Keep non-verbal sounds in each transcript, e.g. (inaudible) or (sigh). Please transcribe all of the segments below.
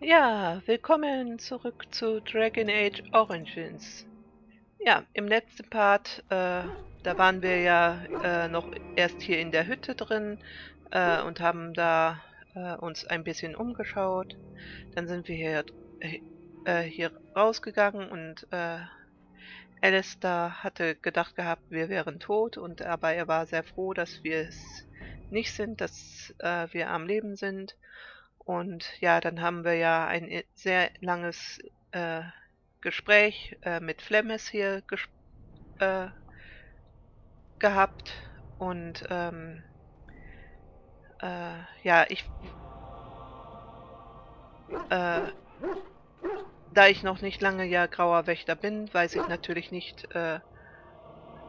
Ja, willkommen zurück zu Dragon Age Origins. Ja, im letzten Part, äh, da waren wir ja äh, noch erst hier in der Hütte drin äh, und haben da äh, uns ein bisschen umgeschaut. Dann sind wir hier, äh, hier rausgegangen und äh, Alistair hatte gedacht gehabt, wir wären tot und aber er war sehr froh, dass wir es nicht sind, dass äh, wir am Leben sind. Und ja, dann haben wir ja ein äh, sehr langes äh, Gespräch äh, mit Flemmes hier äh, gehabt. Und ähm, äh, ja, ich äh, da ich noch nicht lange ja grauer Wächter bin, weiß ich natürlich nicht,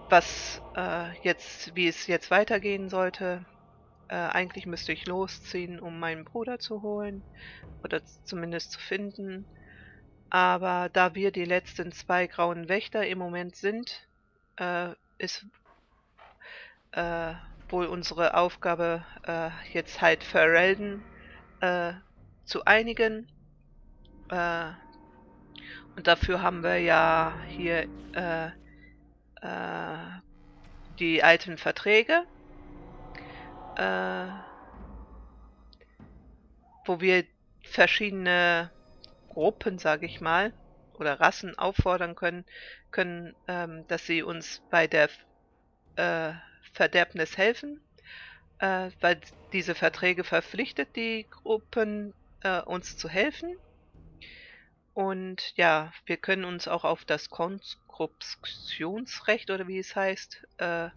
was jetzt, wie es jetzt weitergehen sollte. Äh, eigentlich müsste ich losziehen, um meinen Bruder zu holen oder zumindest zu finden. Aber da wir die letzten zwei grauen Wächter im Moment sind, äh, ist äh, wohl unsere Aufgabe äh, jetzt halt Ferelden äh, zu einigen. Äh, und dafür haben wir ja hier die alten Verträge, äh, wo wir verschiedene Gruppen, sage ich mal, oder Rassen auffordern können, können, ähm, dass sie uns bei der äh, Verderbnis helfen, äh, weil diese Verträge verpflichtet die Gruppen, äh, uns zu helfen. Und ja, wir können uns auch auf das Konskriptionsrecht oder wie es heißt, äh,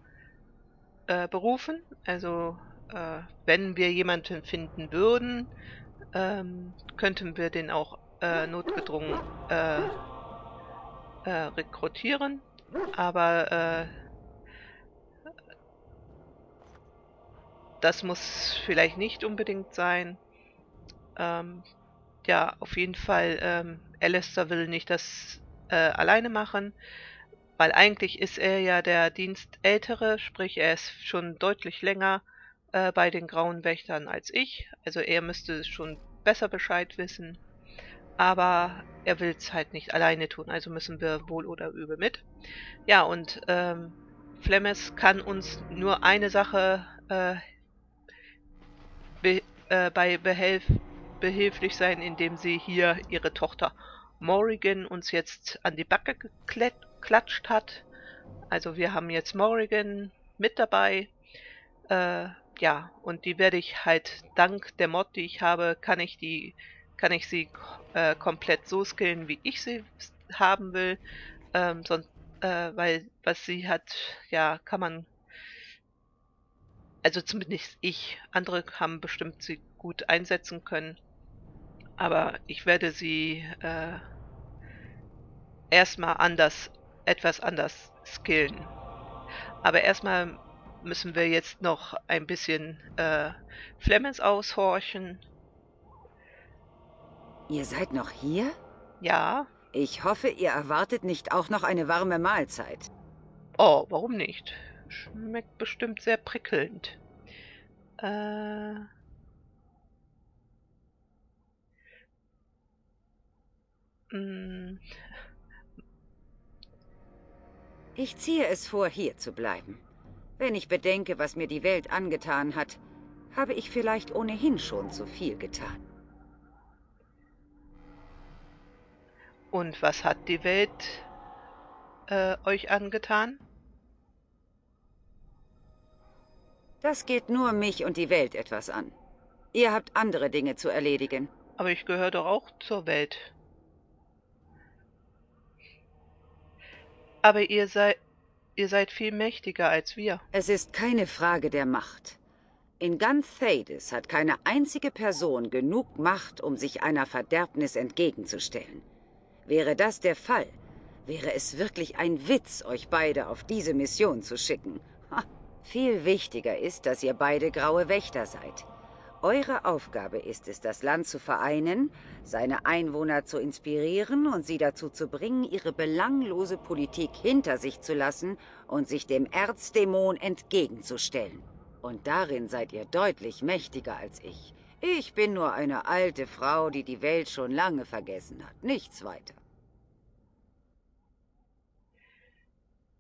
äh, berufen. Also äh, wenn wir jemanden finden würden, ähm, könnten wir den auch äh, notgedrungen äh, äh, rekrutieren. Aber das muss vielleicht nicht unbedingt sein. Ähm, ja, auf jeden Fall, ähm, Alistair will nicht das äh, alleine machen, weil eigentlich ist er ja der Dienstältere, sprich er ist schon deutlich länger äh, bei den Grauen Wächtern als ich. Also er müsste schon besser Bescheid wissen. Aber er will es halt nicht alleine tun, also müssen wir wohl oder übel mit. Ja, und ähm, Flemmes kann uns nur eine Sache äh, be äh, bei Behelf behilflich sein, indem sie hier ihre Tochter Morrigan uns jetzt an die Backe geklatscht hat. Also wir haben jetzt Morrigan mit dabei. Äh, ja, und die werde ich halt dank der Mod, die ich habe, kann ich die, kann ich sie äh, komplett so skillen, wie ich sie haben will. Ähm, sonst, äh, weil was sie hat, ja, kann man also zumindest ich. Andere haben bestimmt sie gut einsetzen können. Aber ich werde sie äh, erstmal anders, etwas anders skillen. Aber erstmal müssen wir jetzt noch ein bisschen äh, Flemens aushorchen. Ihr seid noch hier? Ja. Ich hoffe, ihr erwartet nicht auch noch eine warme Mahlzeit. Oh, warum nicht? Schmeckt bestimmt sehr prickelnd. Äh... Hm. Ich ziehe es vor, hier zu bleiben. Wenn ich bedenke, was mir die Welt angetan hat, habe ich vielleicht ohnehin schon zu viel getan. Und was hat die Welt äh, euch angetan? Das geht nur mich und die Welt etwas an. Ihr habt andere Dinge zu erledigen. Aber ich gehöre doch auch zur Welt. Aber ihr seid, ihr seid viel mächtiger als wir. Es ist keine Frage der Macht. In ganz Thadis hat keine einzige Person genug Macht, um sich einer Verderbnis entgegenzustellen. Wäre das der Fall, wäre es wirklich ein Witz, euch beide auf diese Mission zu schicken. Ha, viel wichtiger ist, dass ihr beide graue Wächter seid. Eure Aufgabe ist es, das Land zu vereinen, seine Einwohner zu inspirieren und sie dazu zu bringen, ihre belanglose Politik hinter sich zu lassen und sich dem Erzdämon entgegenzustellen. Und darin seid ihr deutlich mächtiger als ich. Ich bin nur eine alte Frau, die die Welt schon lange vergessen hat. Nichts weiter.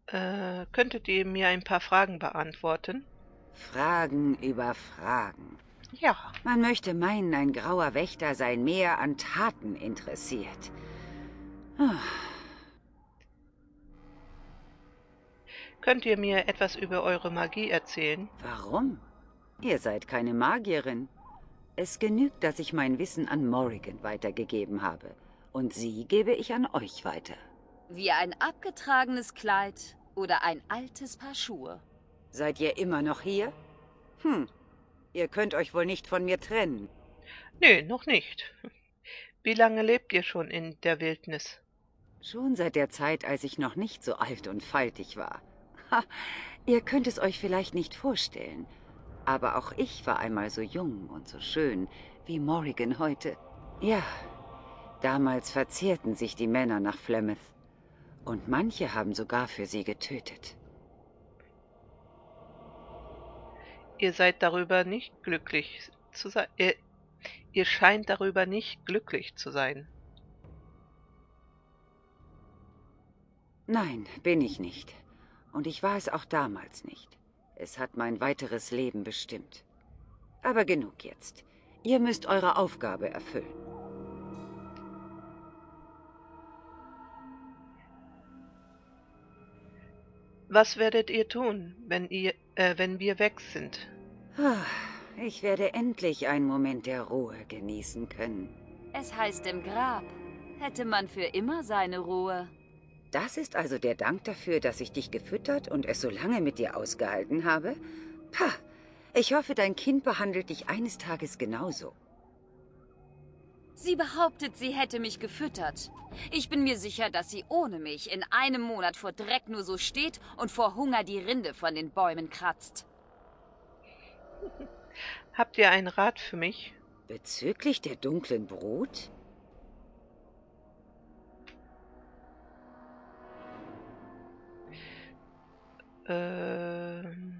Äh, könntet ihr mir ein paar Fragen beantworten? Fragen über Fragen. Ja. Man möchte meinen, ein grauer Wächter sei mehr an Taten interessiert. Ah. Könnt ihr mir etwas über eure Magie erzählen? Warum? Ihr seid keine Magierin. Es genügt, dass ich mein Wissen an Morrigan weitergegeben habe. Und sie gebe ich an euch weiter. Wie ein abgetragenes Kleid oder ein altes Paar Schuhe. Seid ihr immer noch hier? Hm, ihr könnt euch wohl nicht von mir trennen. Nee, noch nicht. Wie lange lebt ihr schon in der Wildnis? Schon seit der Zeit, als ich noch nicht so alt und faltig war. Ha, ihr könnt es euch vielleicht nicht vorstellen, aber auch ich war einmal so jung und so schön wie Morrigan heute. Ja, damals verzehrten sich die Männer nach Flemeth. Und manche haben sogar für sie getötet. Ihr seid darüber nicht glücklich zu sein. Ihr, ihr scheint darüber nicht glücklich zu sein. Nein, bin ich nicht. Und ich war es auch damals nicht. Es hat mein weiteres Leben bestimmt. Aber genug jetzt. Ihr müsst eure Aufgabe erfüllen. Was werdet ihr tun, wenn, ihr, äh, wenn wir weg sind? Ah, ich werde endlich einen Moment der Ruhe genießen können. Es heißt im Grab, hätte man für immer seine Ruhe. Das ist also der Dank dafür, dass ich dich gefüttert und es so lange mit dir ausgehalten habe? Pah, ich hoffe, dein Kind behandelt dich eines Tages genauso. Sie behauptet, sie hätte mich gefüttert. Ich bin mir sicher, dass sie ohne mich in einem Monat vor Dreck nur so steht und vor Hunger die Rinde von den Bäumen kratzt. (laughs) Habt ihr einen Rat für mich? Bezüglich der dunklen Brut? Ähm...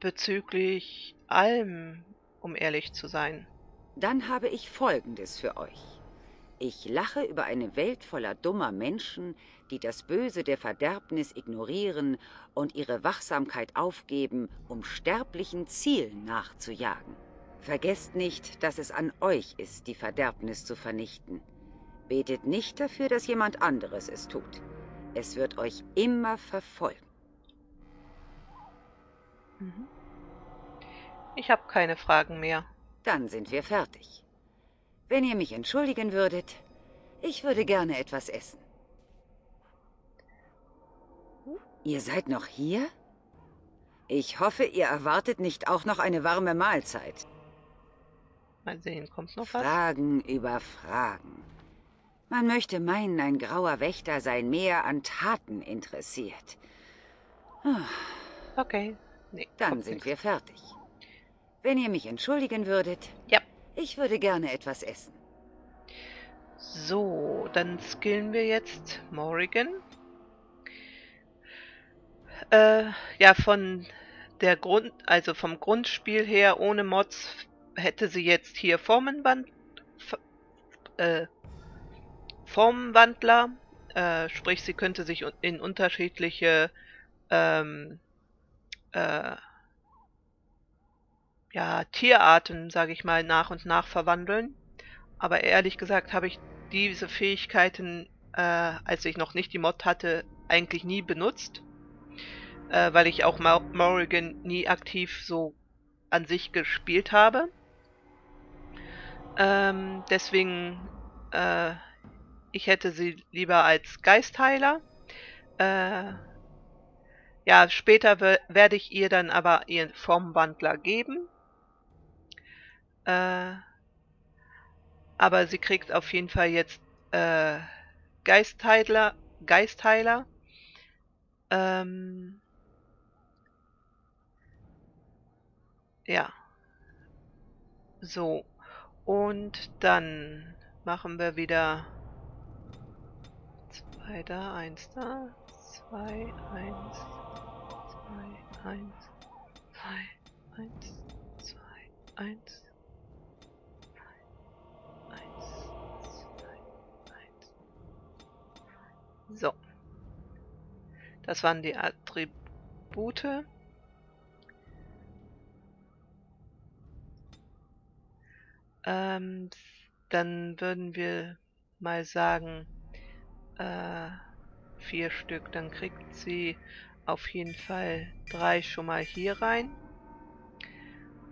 Bezüglich allem, um ehrlich zu sein. Dann habe ich Folgendes für euch. Ich lache über eine Welt voller dummer Menschen, die das Böse der Verderbnis ignorieren und ihre Wachsamkeit aufgeben, um sterblichen Zielen nachzujagen. Vergesst nicht, dass es an euch ist, die Verderbnis zu vernichten. Betet nicht dafür, dass jemand anderes es tut. Es wird euch immer verfolgen. Mhm. Ich habe keine Fragen mehr. Dann sind wir fertig. Wenn ihr mich entschuldigen würdet, ich würde gerne etwas essen. Ihr seid noch hier? Ich hoffe, ihr erwartet nicht auch noch eine warme Mahlzeit. Mal sehen, kommt noch was? Fragen über Fragen. Man möchte meinen, ein grauer Wächter sei mehr an Taten interessiert. Okay. Nee, Dann sind nix. wir fertig. Wenn ihr mich entschuldigen würdet. Ja. Ich würde gerne etwas essen. So, dann skillen wir jetzt Morrigan. Äh, ja, von der Grund, also vom Grundspiel her ohne Mods hätte sie jetzt hier Formenwand, äh, Formenwandler, äh, sprich sie könnte sich in unterschiedliche ähm, äh, ja, Tierarten, sage ich mal, nach und nach verwandeln. Aber ehrlich gesagt habe ich diese Fähigkeiten, äh, als ich noch nicht die Mod hatte, eigentlich nie benutzt. Äh, weil ich auch Morrigan nie aktiv so an sich gespielt habe. Ähm, deswegen, äh, ich hätte sie lieber als Geistheiler. Äh, ja, später werde ich ihr dann aber ihren Formwandler geben. Äh, aber sie kriegt auf jeden Fall jetzt äh, Geistheiler. Geistheiler. Ähm, ja. So. Und dann machen wir wieder zwei da, eins da, zwei, eins, zwei, eins, zwei, eins, zwei, eins. So. Das waren die Attribute. Ähm, dann würden wir mal sagen, äh, vier Stück. Dann kriegt sie auf jeden Fall drei schon mal hier rein.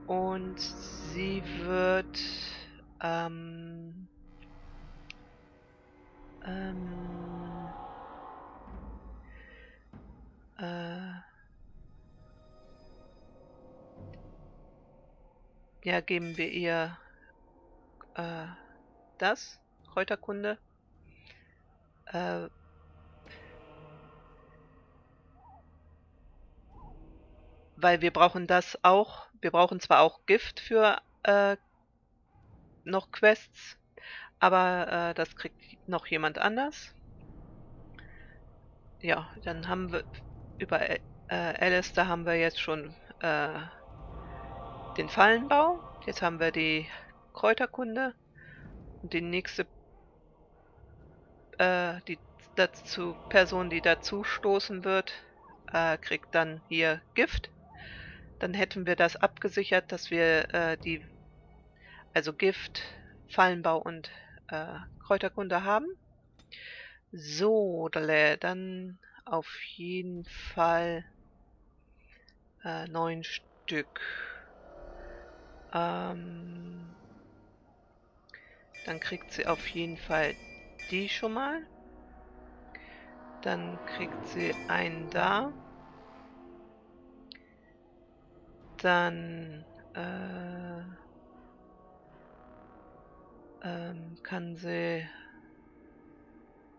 Und sie wird ähm, ähm, äh, ja, geben wir ihr äh, das, Kräuterkunde. Äh, weil wir brauchen das auch. Wir brauchen zwar auch Gift für äh, noch Quests, aber äh, das kriegt noch jemand anders. Ja, dann haben wir über äh, Alistair haben wir jetzt schon äh, den Fallenbau. Jetzt haben wir die Kräuterkunde. Und die nächste äh, die dazu Person, die dazu stoßen wird, äh, kriegt dann hier Gift. Dann hätten wir das abgesichert, dass wir äh, die also Gift, Fallenbau und äh, Kräuterkunde haben. So, dann auf jeden Fall äh, neun Stück. Ähm, dann kriegt sie auf jeden Fall die schon mal. Dann kriegt sie einen da. Dann äh, ähm, kann sie,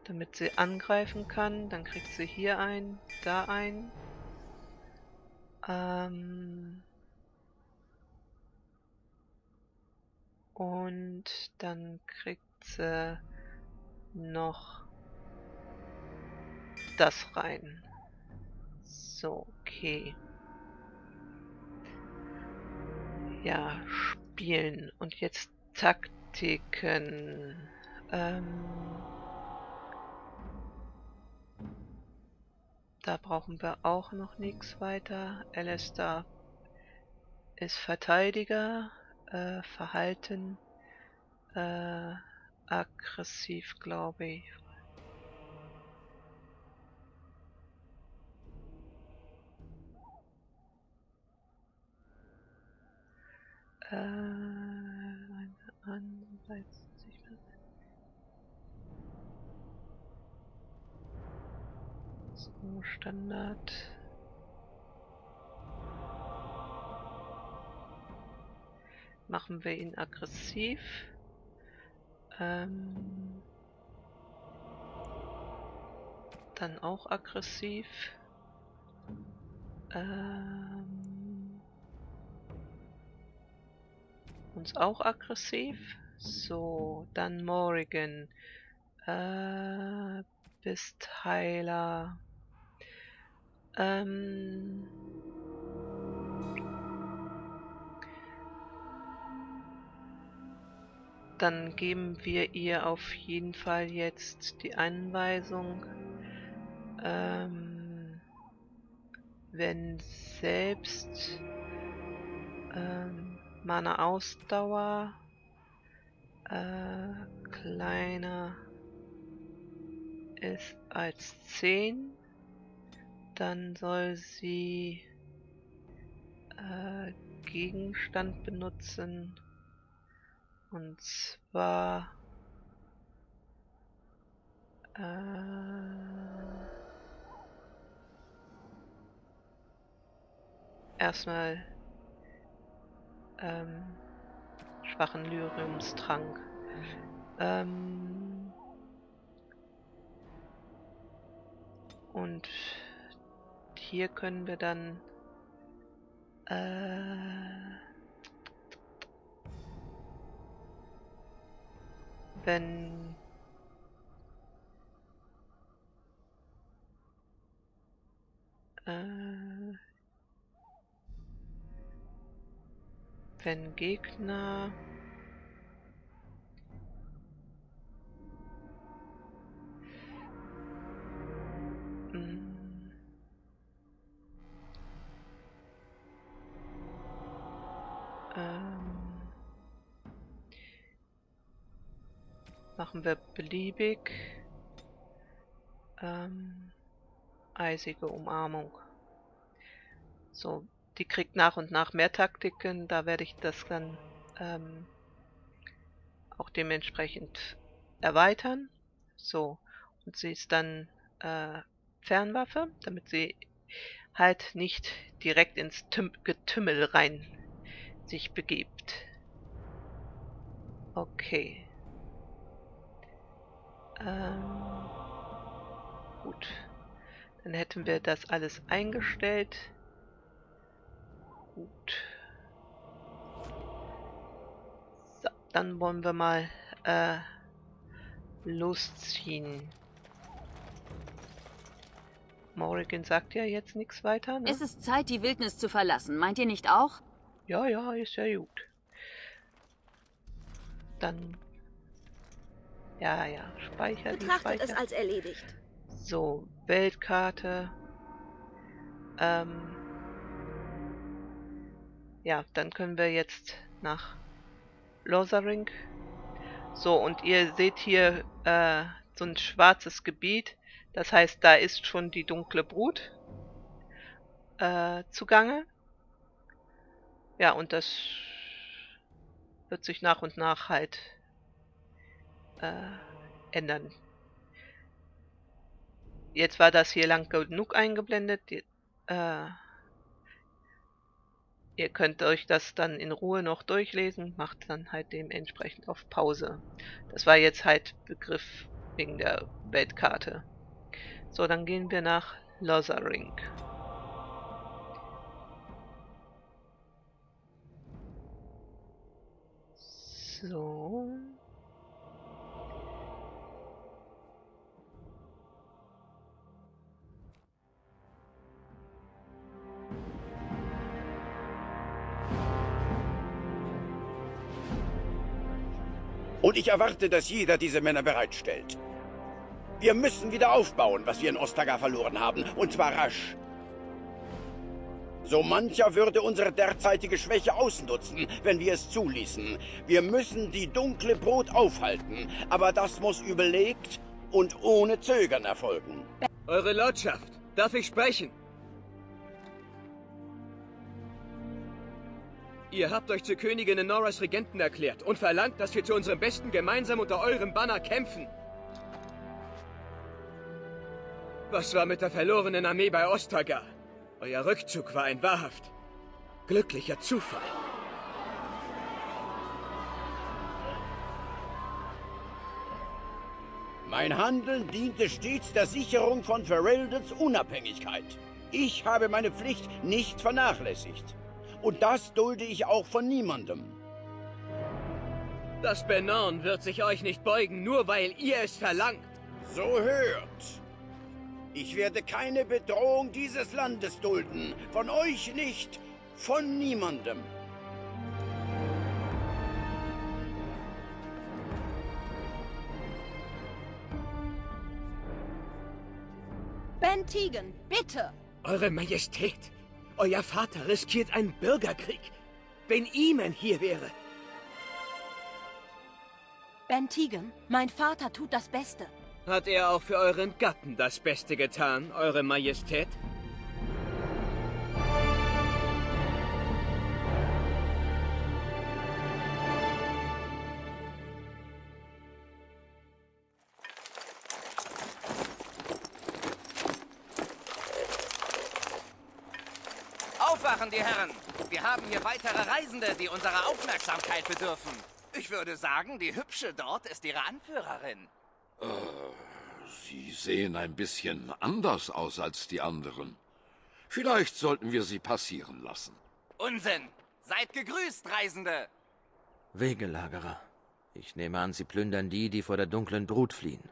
damit sie angreifen kann, dann kriegt sie hier einen, da einen. Ähm, Und dann kriegt sie noch das rein. So, okay. Ja, spielen. Und jetzt Taktiken. Ähm, da brauchen wir auch noch nichts weiter. Alistair ist Verteidiger äh, Verhalten äh, aggressiv, glaube ich. Äh, andererseits so Standard. machen wir ihn aggressiv. Ähm, dann auch aggressiv. Ähm, uns auch aggressiv. So, dann Morrigan. Äh, bist Heiler. Ähm, Dann geben wir ihr auf jeden Fall jetzt die Anweisung, ähm, wenn selbst ähm, Mana Ausdauer äh, kleiner ist als 10, dann soll sie äh, Gegenstand benutzen, und zwar äh, erstmal ähm, schwachen Lyriumstrank. Ähm, und hier können wir dann äh, wenn Äh, wenn Gegner... Hm. Ähm, machen wir beliebig. Ähm, eisige Umarmung. So, die kriegt nach und nach mehr Taktiken. Da werde ich das dann ähm, auch dementsprechend erweitern. So, und sie ist dann äh, Fernwaffe, damit sie halt nicht direkt ins Tüm Getümmel rein sich begibt. Okay. Ähm, gut. Dann hätten wir das alles eingestellt. Gut. So, dann wollen wir mal äh, losziehen. Morrigan sagt ja jetzt nichts weiter. Ne? Es ist Zeit, die Wildnis zu verlassen. Meint ihr nicht auch? Ja, ja, ist ja gut. Dann. Ja, ja, speicher die Betrachtet speicher. es als erledigt. So, Weltkarte. Ähm. Ja, dann können wir jetzt nach Lothering. So, und ihr seht hier äh, so ein schwarzes Gebiet. Das heißt, da ist schon die dunkle Brut äh, zugange. Ja, und das wird sich nach und nach halt äh, ändern. Jetzt war das hier lang genug eingeblendet. Die, äh, ihr könnt euch das dann in Ruhe noch durchlesen, macht dann halt dementsprechend auf Pause. Das war jetzt halt Begriff wegen der Weltkarte. So, dann gehen wir nach Lothering. So. Und ich erwarte, dass jeder diese Männer bereitstellt. Wir müssen wieder aufbauen, was wir in Ostagar verloren haben, und zwar rasch. So mancher würde unsere derzeitige Schwäche ausnutzen, wenn wir es zuließen. Wir müssen die dunkle Brot aufhalten, aber das muss überlegt und ohne Zögern erfolgen. Eure Lordschaft, darf ich sprechen? Ihr habt euch zur Königin Noras Regenten erklärt und verlangt, dass wir zu unserem Besten gemeinsam unter eurem Banner kämpfen. Was war mit der verlorenen Armee bei Ostagar? Euer Rückzug war ein wahrhaft glücklicher Zufall. Mein Handeln diente stets der Sicherung von Fereldes Unabhängigkeit. Ich habe meine Pflicht nicht vernachlässigt. Und das dulde ich auch von niemandem. Das Benorn wird sich euch nicht beugen, nur weil ihr es verlangt. So hört. Ich werde keine Bedrohung dieses Landes dulden. Von euch nicht. Von niemandem. Ben Tegan, bitte! Eure Majestät, euer Vater riskiert einen Bürgerkrieg. Wenn Eamon hier wäre, Ben Tegan, mein Vater tut das Beste. hat er auch für euren Gatten das Beste getan, Eure Majestät? Aufwachen, die Herren! Wir haben hier weitere Reisende, die unserer Aufmerksamkeit bedürfen. Ich würde sagen, die Hübsche dort ist ihre Anführerin. Sie sehen ein bisschen anders aus als die anderen. Vielleicht sollten wir sie passieren lassen. Unsinn! Seid gegrüßt, Reisende! Wegelagerer. Ich nehme an, sie plündern die, die vor der dunklen Brut fliehen.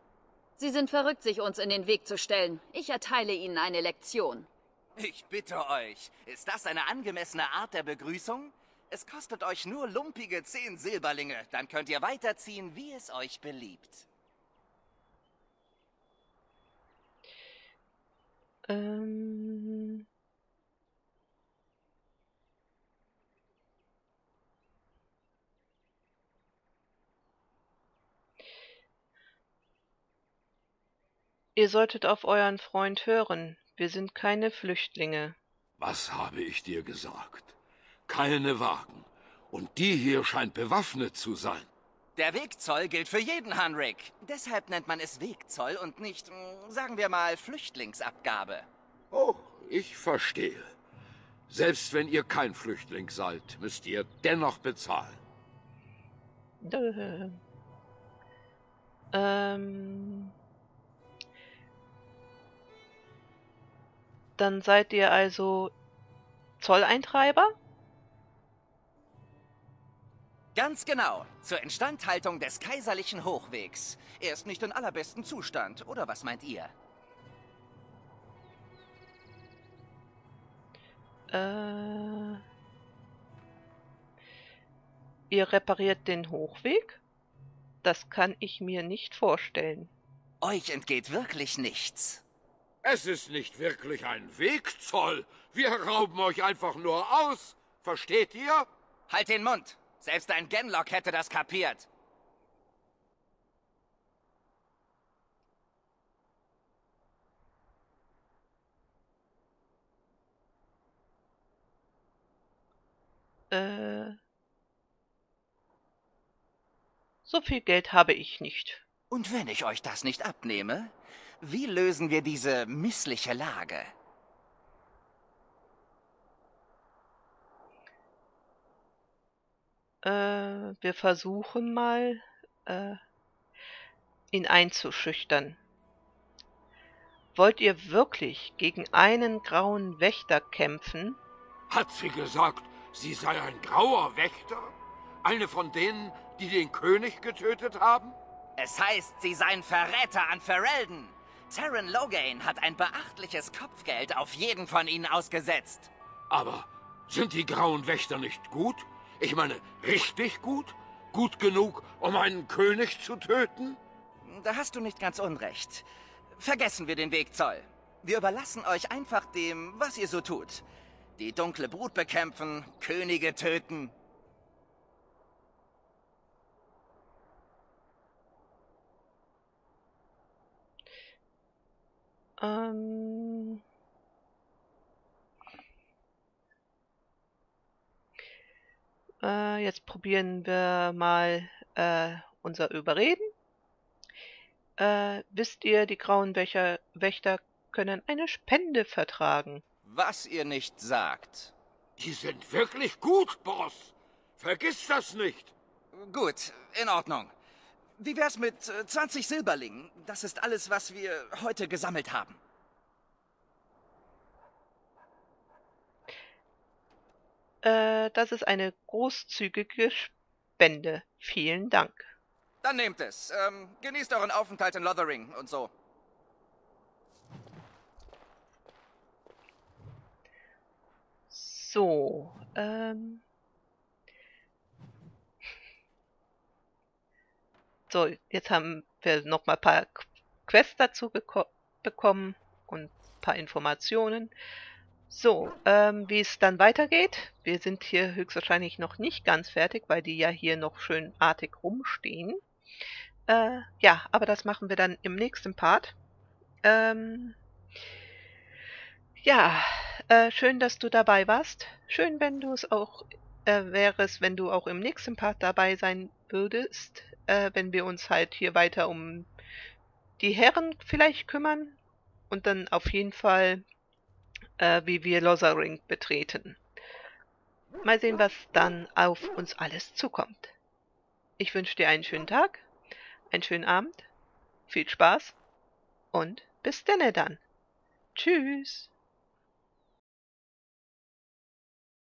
Sie sind verrückt, sich uns in den Weg zu stellen. Ich erteile Ihnen eine Lektion. Ich bitte euch, ist das eine angemessene Art der Begrüßung? Es kostet euch nur lumpige zehn Silberlinge, dann könnt ihr weiterziehen, wie es euch beliebt. Ähm... Ihr solltet auf euren Freund hören. Wir sind keine Flüchtlinge. Was habe ich dir gesagt? Keine Wagen. Und die hier scheint bewaffnet zu sein. Der Wegzoll gilt für jeden, Hanrik. Deshalb nennt man es Wegzoll und nicht, mm, sagen wir mal, Flüchtlingsabgabe. Oh, ich verstehe. Selbst wenn ihr kein Flüchtling seid, müsst ihr dennoch bezahlen. Dö. Ähm... Dann seid ihr also Zolleintreiber? Ganz genau. Zur Instandhaltung des kaiserlichen Hochwegs. Er ist nicht in allerbestem Zustand, oder was meint ihr? Äh... Ihr repariert den Hochweg? Das kann ich mir nicht vorstellen. Euch entgeht wirklich nichts. Es ist nicht wirklich ein Wegzoll. Wir rauben euch einfach nur aus. Versteht ihr? Halt den Mund. Selbst ein Genlock hätte das kapiert. Äh. So viel Geld habe ich nicht. Und wenn ich euch das nicht abnehme, wie lösen wir diese missliche Lage? Äh, wir versuchen mal, äh, ihn einzuschüchtern. Wollt ihr wirklich gegen einen grauen Wächter kämpfen? Hat sie gesagt, sie sei ein grauer Wächter? Eine von denen, die den König getötet haben? Es heißt, sie seien Verräter an Ferelden. Terran Loghain hat ein beachtliches Kopfgeld auf jeden von ihnen ausgesetzt. Aber sind die Grauen Wächter nicht gut? Ich meine, richtig gut? Gut genug, um einen König zu töten? Da hast du nicht ganz unrecht. Vergessen wir den Wegzoll. Wir überlassen euch einfach dem, was ihr so tut. Die dunkle Brut bekämpfen, Könige töten. Ähm... Äh, jetzt probieren wir mal äh, unser Überreden. Äh, wisst ihr, die grauen Wächter, Wächter können eine Spende vertragen. Was ihr nicht sagt. Die sind wirklich gut, Boss. Vergiss das nicht. Gut, in Ordnung. Wie wär's mit 20 äh, Silberlingen? Das ist alles, was wir heute gesammelt haben. Äh, das ist eine großzügige Spende. Vielen Dank. Dann nehmt es. Ähm, genießt euren Aufenthalt in Lothering und so. So, ähm... So, jetzt haben wir noch mal ein paar Quests dazu bekommen und ein paar Informationen. So, ähm, wie es dann weitergeht, wir sind hier höchstwahrscheinlich noch nicht ganz fertig, weil die ja hier noch schön artig rumstehen. Äh, ja, aber das machen wir dann im nächsten Part. Ähm, ja, äh, schön, dass du dabei warst. Schön, wenn du es auch äh, wärest, wenn du auch im nächsten Part dabei sein würdest, äh, wenn wir uns halt hier weiter um die Herren vielleicht kümmern und dann auf jeden Fall äh, wie wir Lothering betreten. Mal sehen, was dann auf uns alles zukommt. Ich wünsche dir einen schönen Tag, einen schönen Abend, viel Spaß und bis denne dann. Tschüss.